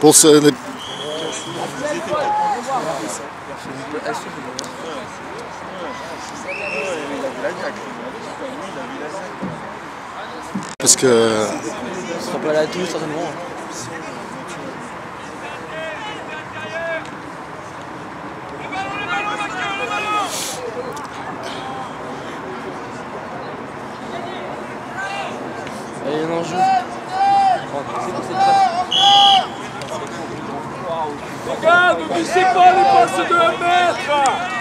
Pour ce... Parce que... Tout certainement. Il y a un enjeu. C'est pour cette passe. Glissez pas les passes de 1 mètre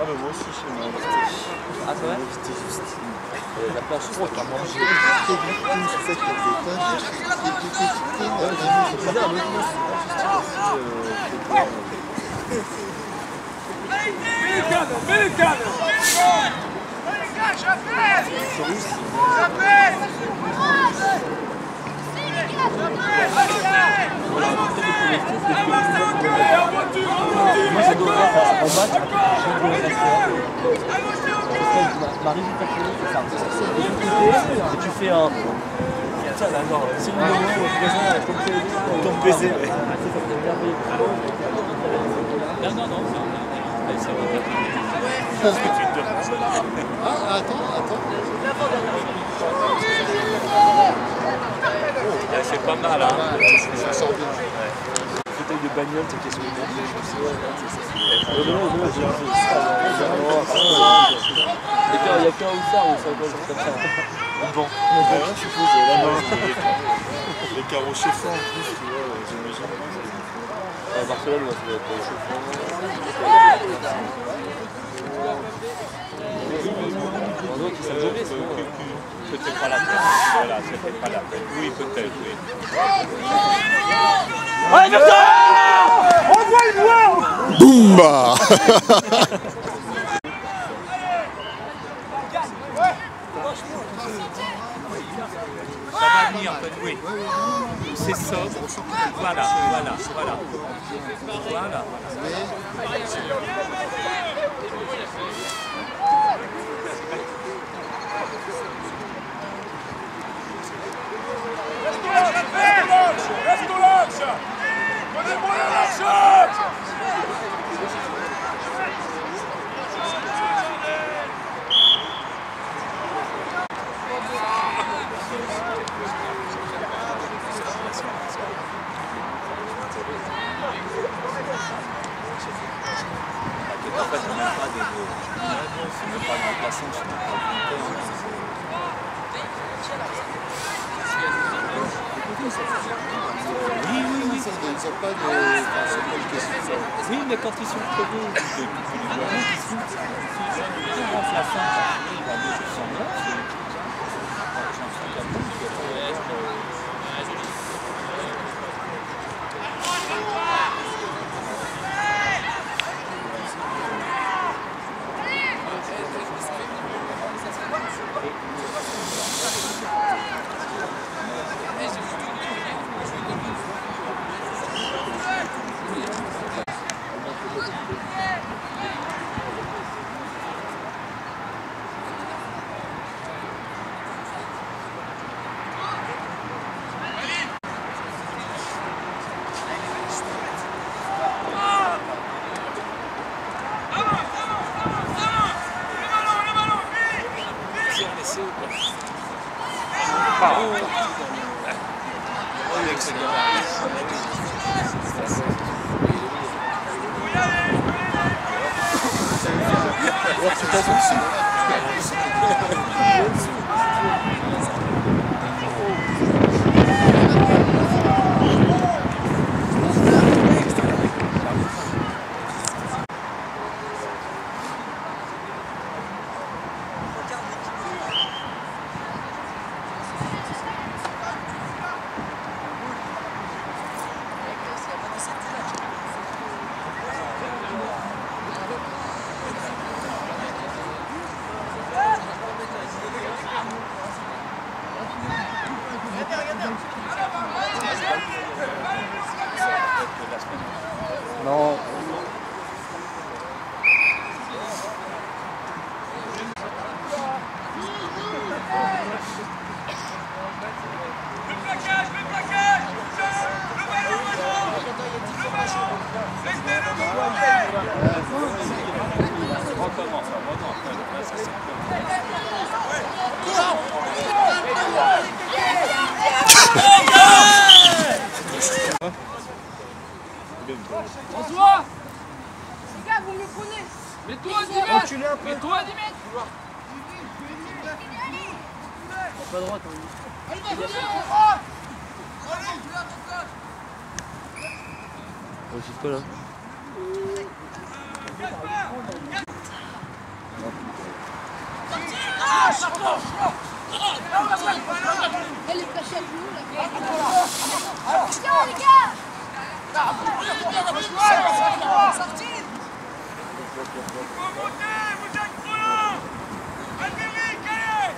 Ah bah moi aussi chez moi. Ah, c'est vrai C'était juste. Euh, La planche, c'est pas moi. C'est des tâches. C'est bizarre, mais Mets les mets Avancez en Moi, faire ça. Côté, et tu fais un. Genre, c'est ton baiser. Non, non, non, attends, attends. C'est pas mal, hein. Ça sort bien. Fauteuil de bagnole, t'es qu'est-ce que Et puis, il n'y a qu'un Oussard ou ça comme ça. Bon. Ouais, je suppose. Là, non, les carreaux chauffants en plus, tu vois, j'imagine. À Barcelone, moi, ça doit être chauffant. Bordeaux qui s'est jogé, sinon. Peut-être pas la peine. Voilà, c'est peut-être pas la peine. Oui, peut-être, oui. Boumba Ça va venir, en fait, oui. C'est sobre. Voilà, voilà, voilà. Voilà. Reste au large Donnez-moi la largeur En fait, on n'a pas de. On n'a pas de remplaçant, je ne pas Oui, oui, mais quand ils sont ils sont passer ou pas Par où est Oh putain, c'est recommence. Avant, non, après. François Les gars, vous me le prenez Mets-toi à 10 mètres Mets-toi à 10 mètres pas droite, hein. Allez, vas-y, Allez, pas là. Elle est à les gars Remontez, vous êtes trop Amérique, allez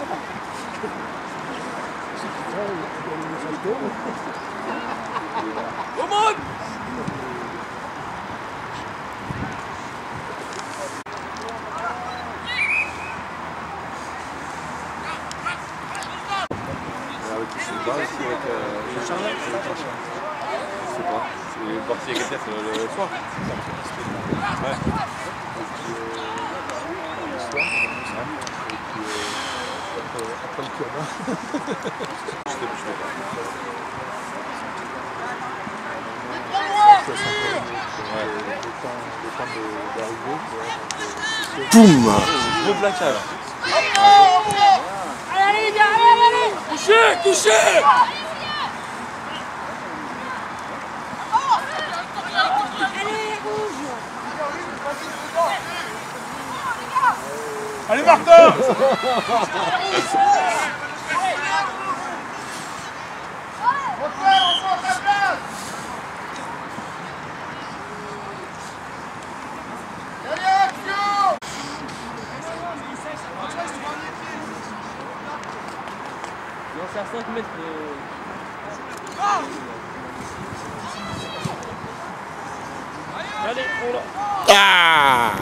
Remonte Avec qui c'est pas ici avec euh, Charles Je sais pas. C'est parti avec SF le, le soir. Ouais. Le soir, ouais. Et puis, euh, après, après le vois. Boum Gros plaquage. Allez, allez, allez, allez Touchez Touchez Allez, rouge Allez Martin c'est à 5 mètres. euh, Allez, on l'a. Ah